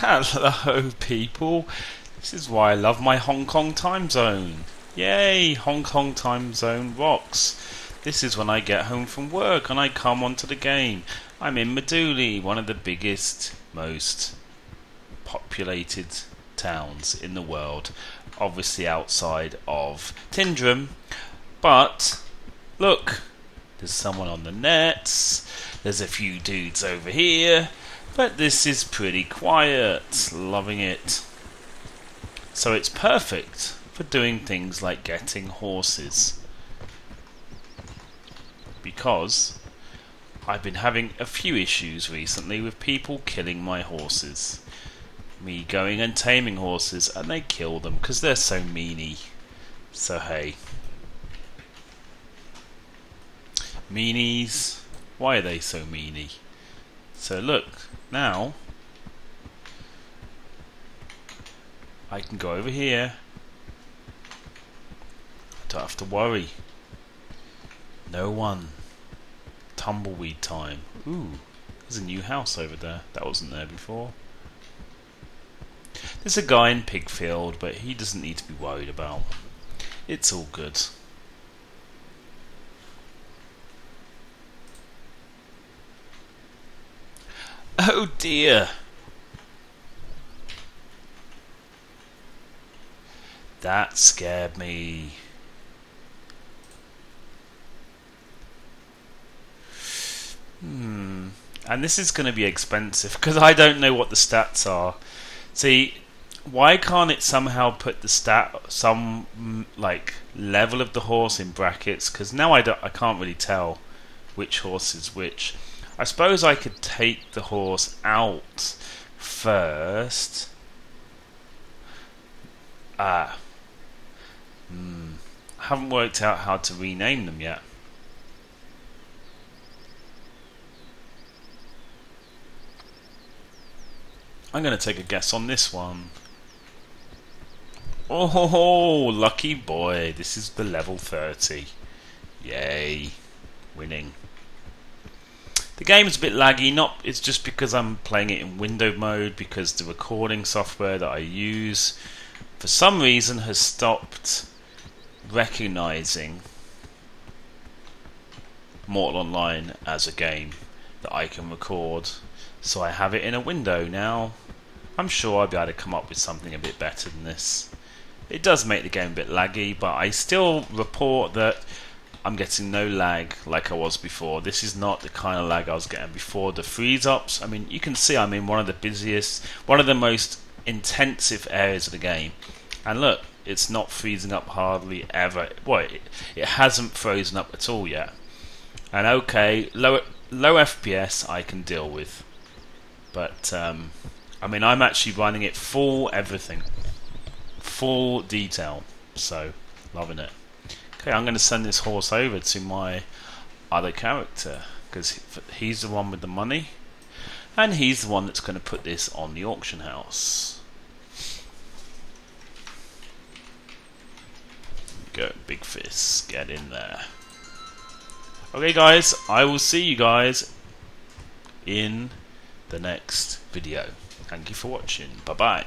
Hello, people. This is why I love my Hong Kong time zone. Yay, Hong Kong time zone rocks. This is when I get home from work and I come onto the game. I'm in Meduli, one of the biggest, most populated towns in the world. Obviously outside of Tindrum. But, look, there's someone on the nets. There's a few dudes over here. But this is pretty quiet. Loving it. So it's perfect for doing things like getting horses. Because I've been having a few issues recently with people killing my horses. Me going and taming horses and they kill them because they're so meany. So hey. Meanies. Why are they so meany? So look, now I can go over here. I Don't have to worry. No one. Tumbleweed time. Ooh, there's a new house over there. That wasn't there before. There's a guy in Pigfield, but he doesn't need to be worried about. It's all good. Oh dear. That scared me. Hmm. And this is going to be expensive because I don't know what the stats are. See, why can't it somehow put the stat some mm, like level of the horse in brackets? Because now I don't, I can't really tell which horse is which. I suppose I could take the horse out first. Ah. Hmm. I haven't worked out how to rename them yet. I'm going to take a guess on this one. Oh, lucky boy. This is the level 30. Yay. Winning. The game's a bit laggy, not it's just because I'm playing it in window mode because the recording software that I use for some reason has stopped recognizing Mortal Online as a game that I can record. So I have it in a window now. I'm sure I'll be able to come up with something a bit better than this. It does make the game a bit laggy, but I still report that I'm getting no lag like I was before. This is not the kind of lag I was getting before. The freeze ups, I mean, you can see I'm in one of the busiest, one of the most intensive areas of the game. And look, it's not freezing up hardly ever. Well, it, it hasn't frozen up at all yet. And okay, low low FPS I can deal with, but um, I mean I'm actually running it full everything, full detail. So loving it. Okay, I'm going to send this horse over to my other character because he's the one with the money and he's the one that's going to put this on the auction house. Go, big fist, get in there. Okay, guys, I will see you guys in the next video. Thank you for watching. Bye bye.